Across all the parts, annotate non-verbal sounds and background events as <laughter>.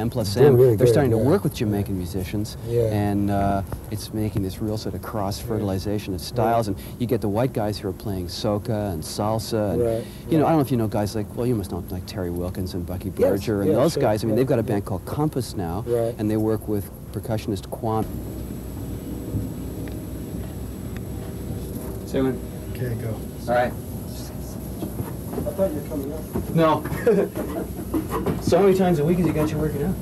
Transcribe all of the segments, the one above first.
M plus M. really They're good, starting to yeah. work with Jamaican musicians, Yeah. and uh, it's making this real sort of cross fertilization of styles. And you get the white guys who are playing soca and salsa, and Right, you know. I don't know if you know guys like well, you must know like Terry Wilkins and Bucky Yes, Berger and yeah, those sure, guys. I mean, yeah, they've got a yeah. band called Compass now, Right. and they work with percussionist Quan. Say when. Okay, go. All right. I thought you were coming up. No. <laughs> so how many times a week has he got you working out?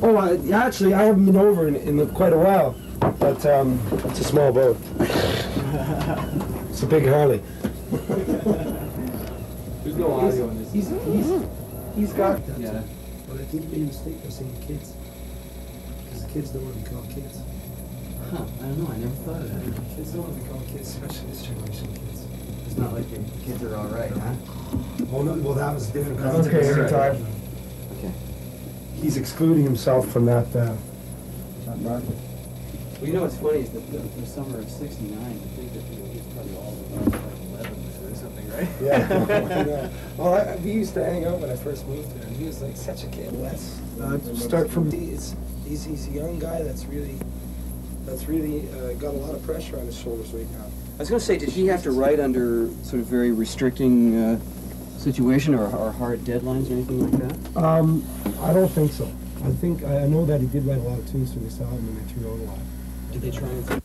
Oh, I, actually, I haven't been over in, in quite a while, but um, it's a small boat. <laughs> it's a big Harley. There's no audio in this. He's, he's, he's got that. Yeah. But I think you made a mistake by saying kids. Because the kids don't want to be called kids. Huh, I don't know. I never thought of that. Kids don't want to be called kids, especially this generation kids. It's not like your kids are all right, huh? Well, no, well that was a different. Okay, every time. Okay. He's excluding himself from that, uh, that market. Well, you know what's funny is that the, the summer of '69, I think that you know, he was probably all about like 11 or something, right? Yeah. yeah. <laughs> <laughs> Well, I, we used to hang out when I first moved here, and he was like such a kid. Let's uh, start from. He's, he's he's a young guy that's really that's really uh, got a lot of pressure on his shoulders right now. I was going to say, did he have to write under sort of very restricting uh, situation or, or hard deadlines or anything like that? Um, I don't think so. I think I I know that he did write a lot of tunes for this album, and they threw out a lot. Did they try and